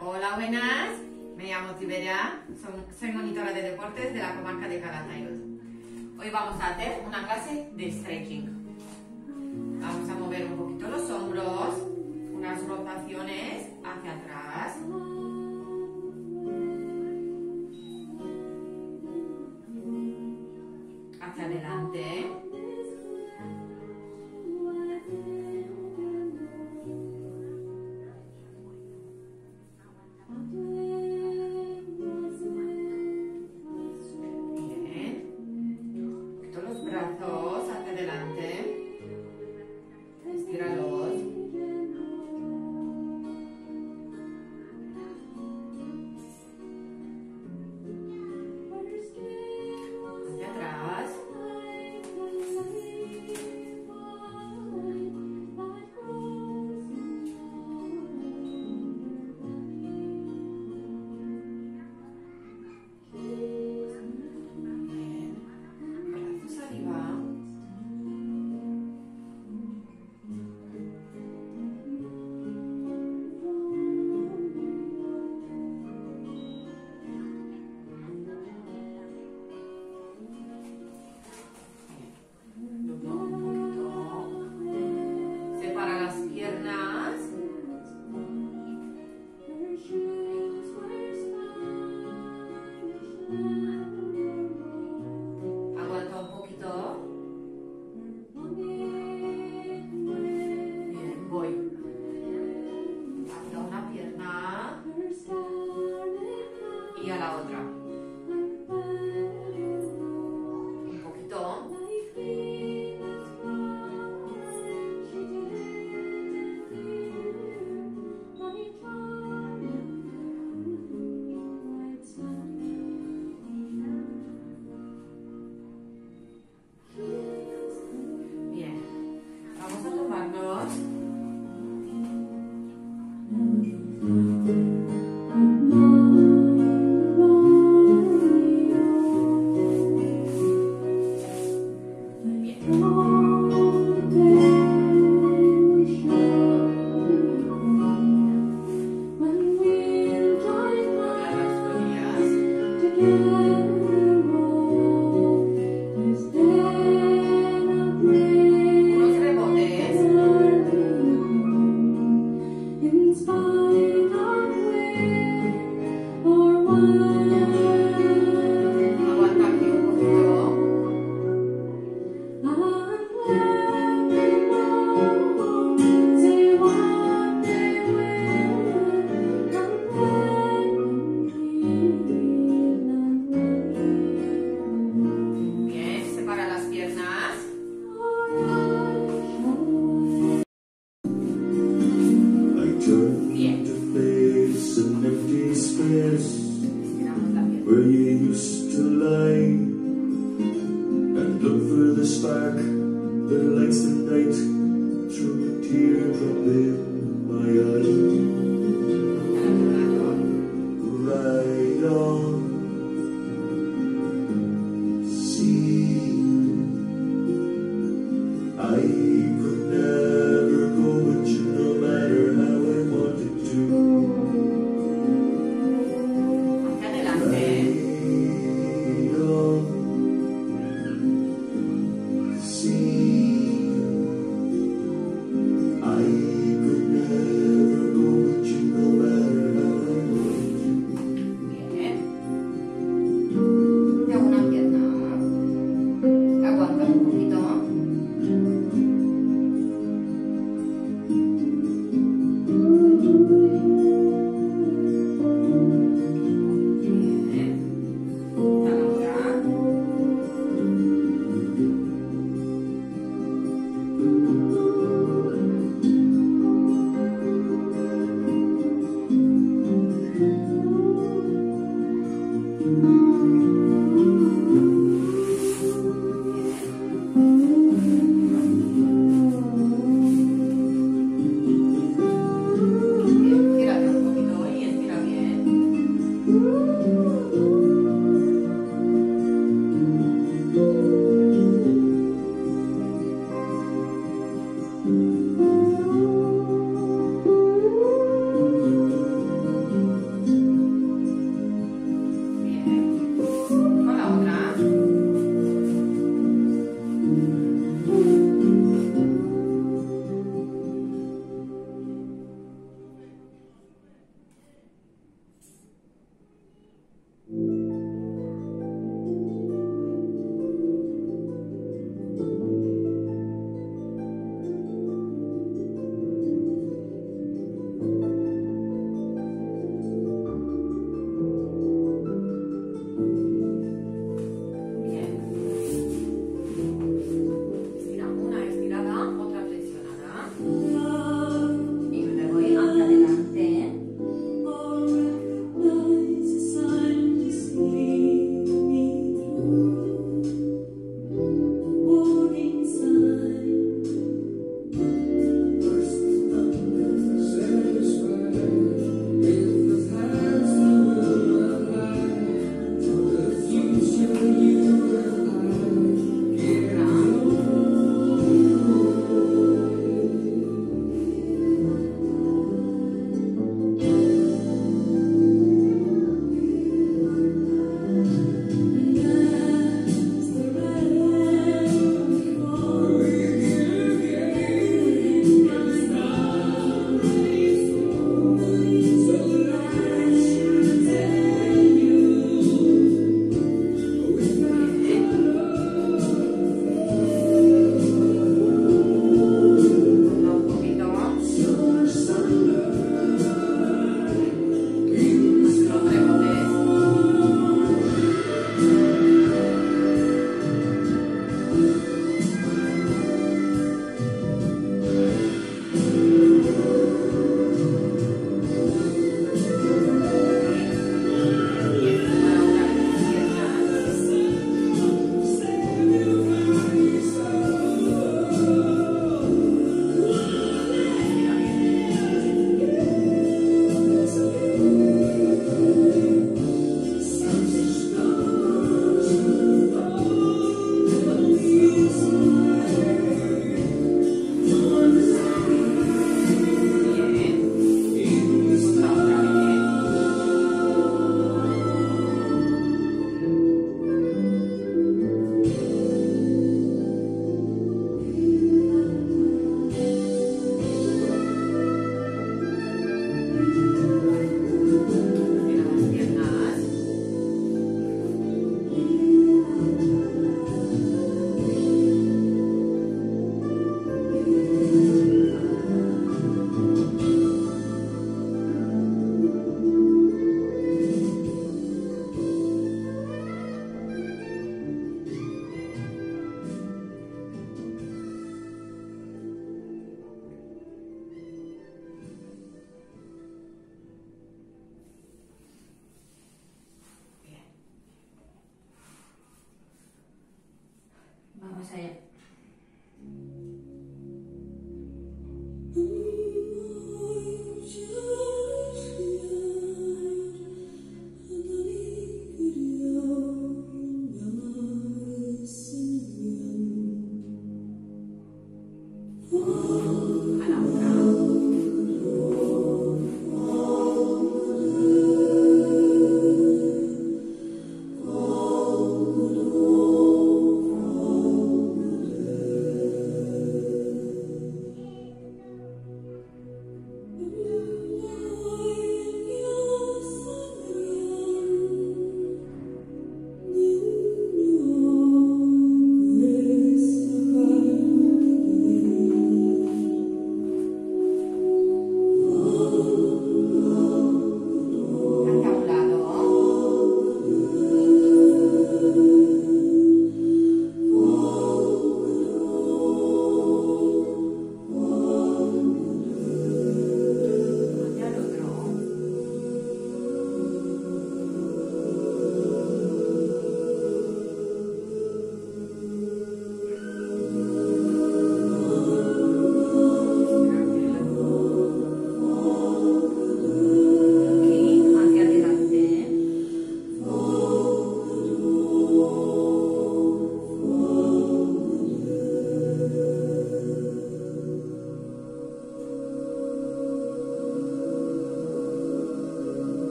Hola, buenas. Me llamo Tiberia, soy monitora de deportes de la comarca de Calatayud. Hoy vamos a hacer una clase de stretching. where you used to lie.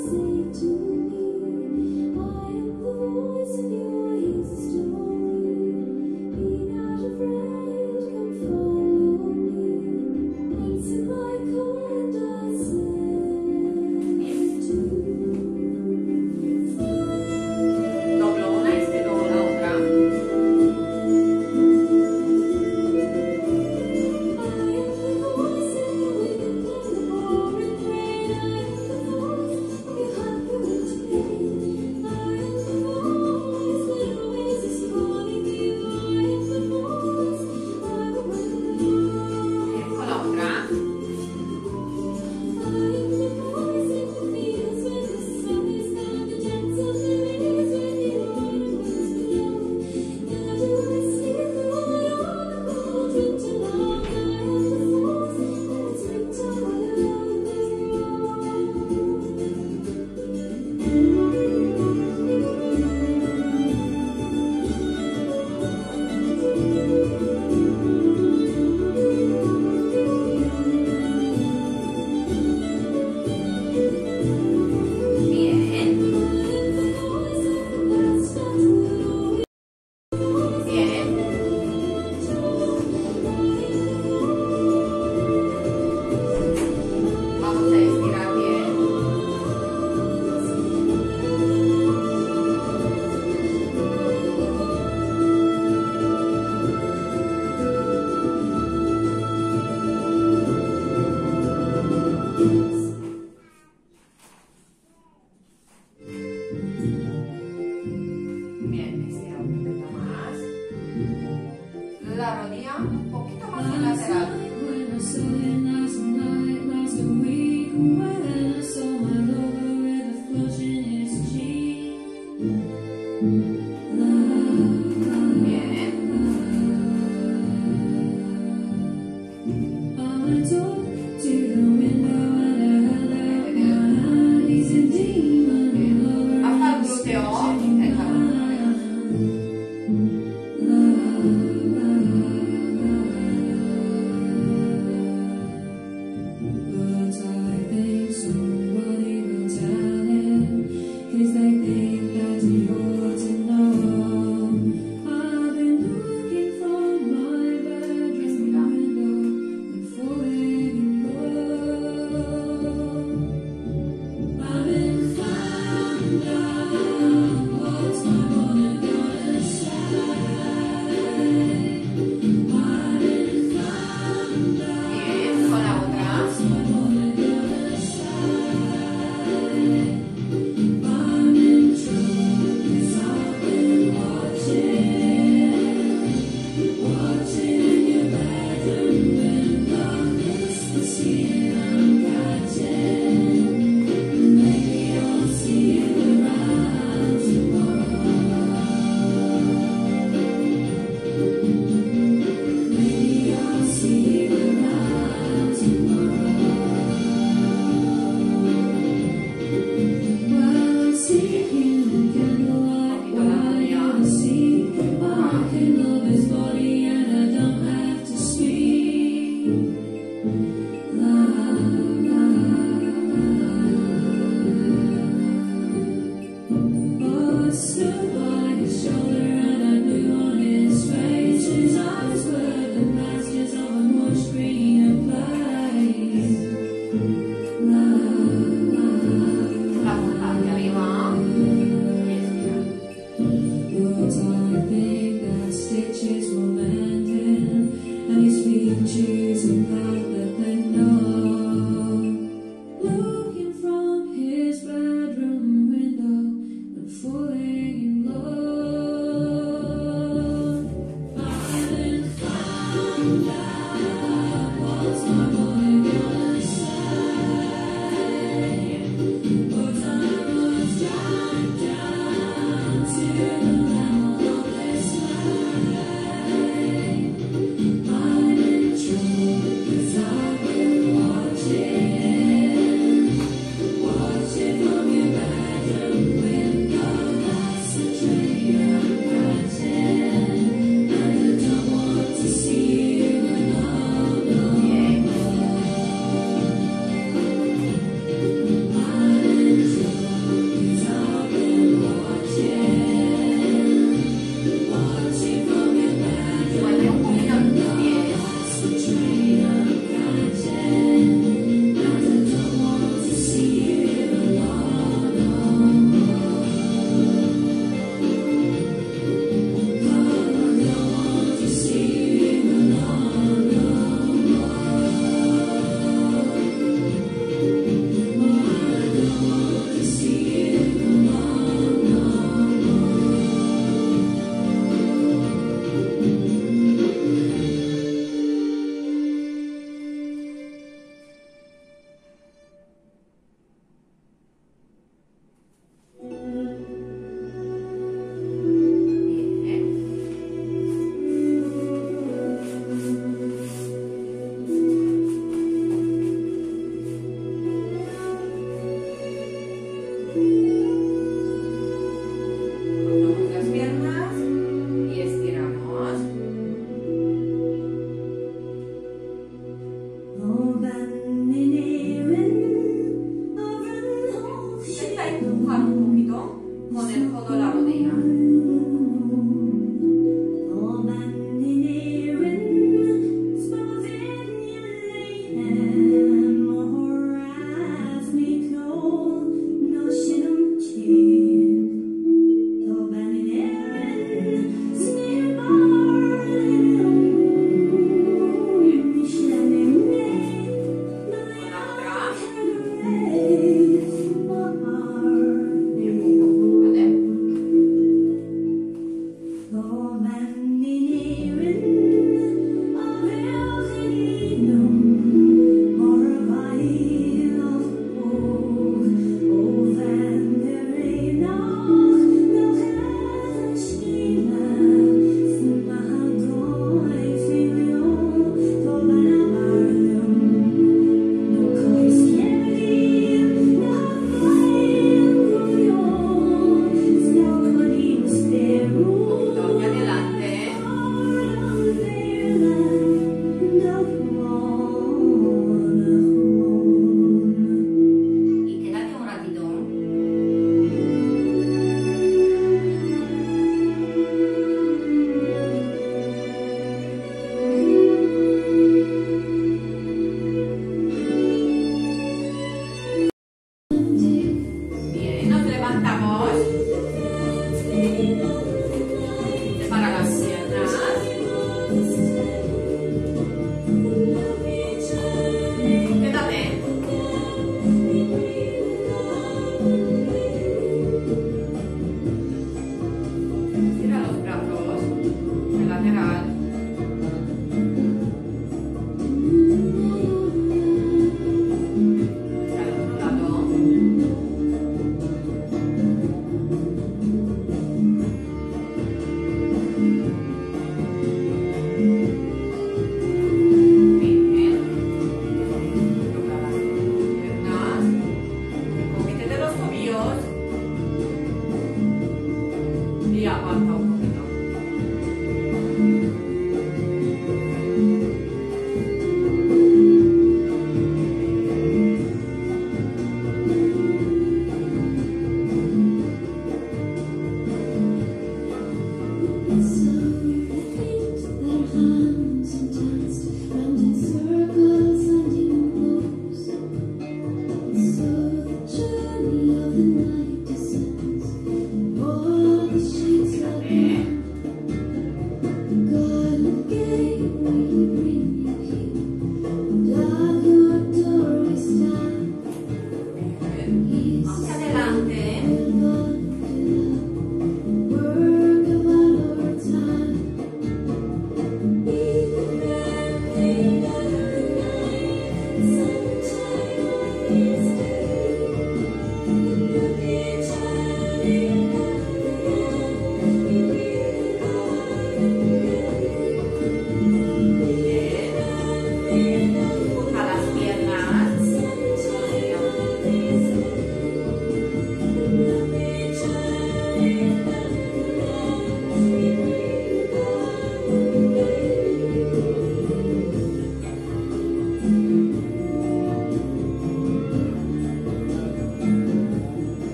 see. 的昨